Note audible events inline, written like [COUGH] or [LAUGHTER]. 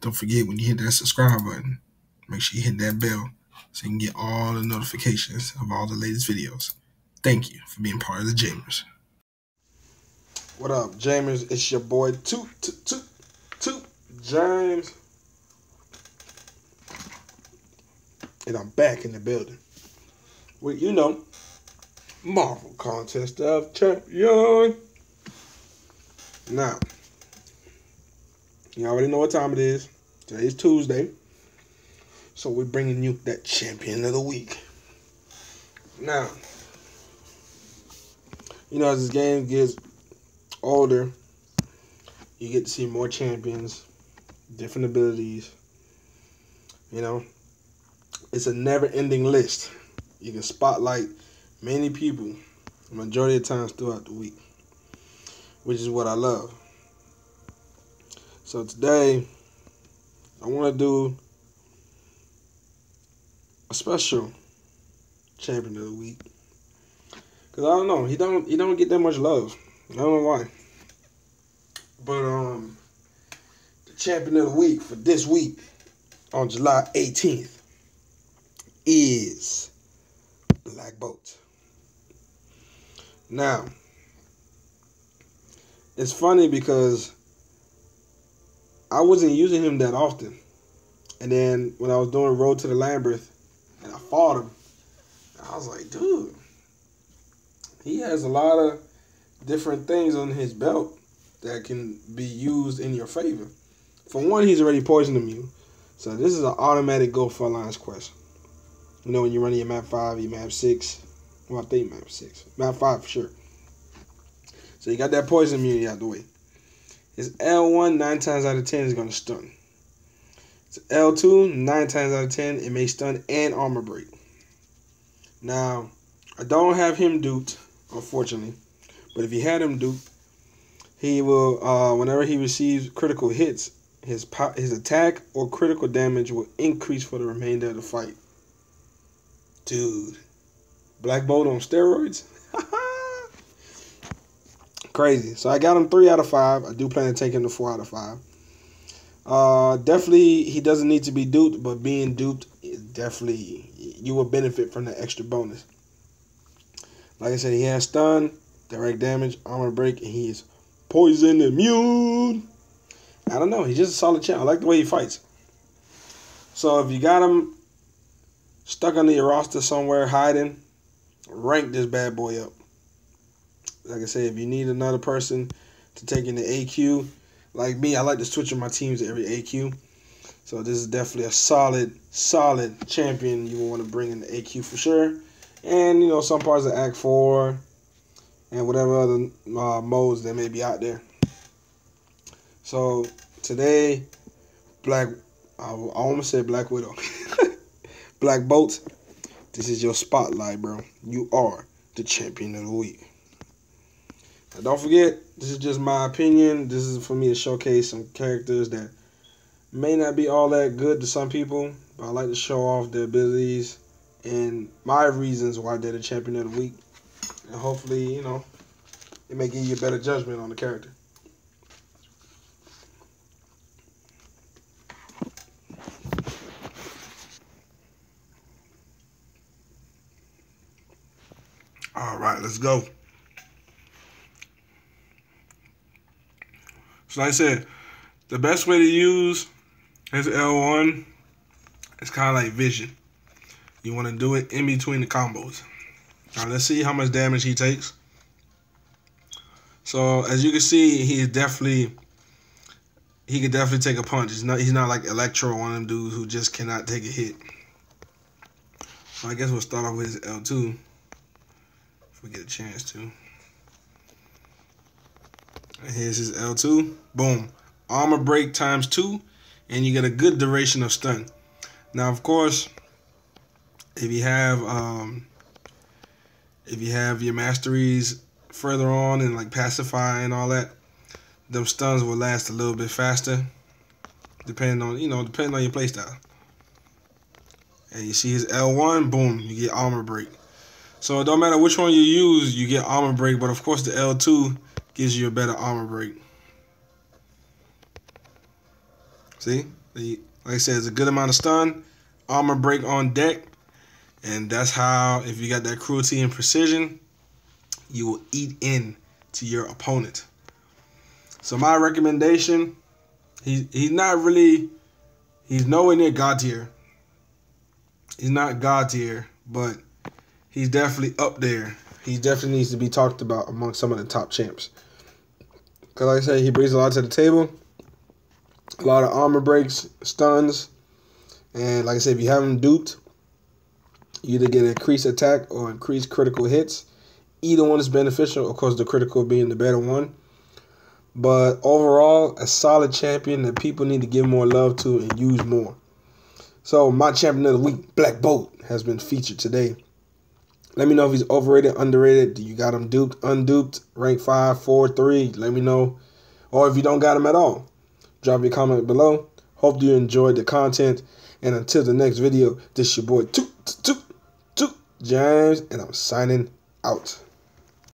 Don't forget when you hit that subscribe button, make sure you hit that bell so you can get all the notifications of all the latest videos. Thank you for being part of the Jamers. What up, Jamers? It's your boy Toot Toot Toot Toot James. And I'm back in the building. Well, you know, Marvel Contest of Champion. Now, you already know what time it is. Today's Tuesday. So we're bringing you that champion of the week. Now, you know, as this game gets older, you get to see more champions, different abilities. You know, it's a never ending list. You can spotlight many people majority of times throughout the week, which is what I love. So today, I want to do a special champion of the week because I don't know he don't he don't get that much love. I don't know why, but um, the champion of the week for this week on July 18th is Black Bolt. Now, it's funny because I wasn't using him that often. And then when I was doing Road to the Labyrinth and I fought him, I was like, dude, he has a lot of different things on his belt that can be used in your favor. For one, he's already poison immune. So this is an automatic go for Alliance quest. You know when you're running your map 5, your map 6. Well, I think map 6. Map 5 for sure. So you got that poison immunity out the way. His L1, 9 times out of 10 is going to stun. It's L2, 9 times out of 10, it may stun and armor break. Now, I don't have him duped, unfortunately. But if you had him duped, he will, uh, whenever he receives critical hits, his his attack or critical damage will increase for the remainder of the fight. Dude, Black Bolt on steroids? Crazy. So I got him three out of five. I do plan to take him to four out of five. Uh, definitely, he doesn't need to be duped, but being duped, definitely, you will benefit from the extra bonus. Like I said, he has stun, direct damage, armor break, and he is poison immune. I don't know. He's just a solid champ. I like the way he fights. So if you got him stuck under your roster somewhere hiding, rank this bad boy up. Like I said, if you need another person to take in the AQ, like me, I like to switch in my teams every AQ. So this is definitely a solid, solid champion you want to bring in the AQ for sure. And, you know, some parts of Act 4 and whatever other uh, modes that may be out there. So today, Black, I almost said Black Widow. [LAUGHS] Black Bolt, this is your spotlight, bro. You are the champion of the week. Don't forget, this is just my opinion. This is for me to showcase some characters that may not be all that good to some people, but I like to show off their abilities and my reasons why they're the champion of the week. And hopefully, you know, it may give you a better judgment on the character. All right, let's go. So like I said, the best way to use his L1 is kind of like vision. You want to do it in between the combos. Now let's see how much damage he takes. So as you can see, he is definitely he can definitely take a punch. He's not he's not like Electro, one of them dudes who just cannot take a hit. So I guess we'll start off with his L2 if we get a chance to. Here's his L2. Boom. Armor break times two, and you get a good duration of stun. Now, of course, if you have um, if you have your masteries further on and like pacify and all that, them stuns will last a little bit faster, depending on you know depending on your playstyle. And you see his L1, boom, you get armor break. So it don't matter which one you use, you get armor break. But of course, the L2 gives you a better armor break. See, like I said, it's a good amount of stun, armor break on deck, and that's how if you got that cruelty and precision, you will eat in to your opponent. So my recommendation, he he's not really he's nowhere near God tier. He's not God tier, but he's definitely up there. He definitely needs to be talked about among some of the top champs. Cause like I said, he brings a lot to the table. A lot of armor breaks, stuns, and like I said, if you have him duped, you either get increased attack or increased critical hits. Either one is beneficial, of course, the critical being the better one. But overall, a solid champion that people need to give more love to and use more. So my champion of the week, Black Bolt, has been featured today. Let me know if he's overrated, underrated. Do you got him duped, unduped, rank 5, 4, 3? Let me know. Or if you don't got him at all, drop your comment below. Hope you enjoyed the content. And until the next video, this is your boy, Toot, Toot, Toot, James, and I'm signing out.